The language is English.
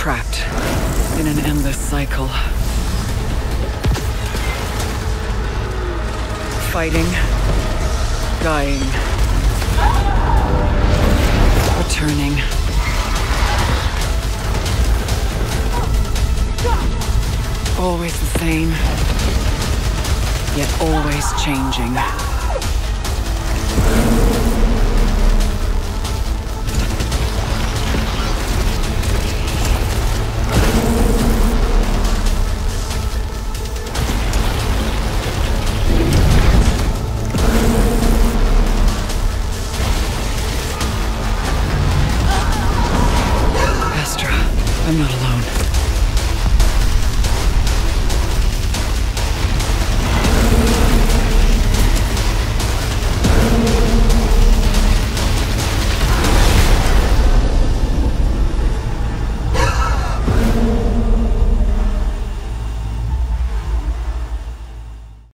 trapped in an endless cycle. Fighting, dying, returning. Always the same, yet always changing. I'm not alone.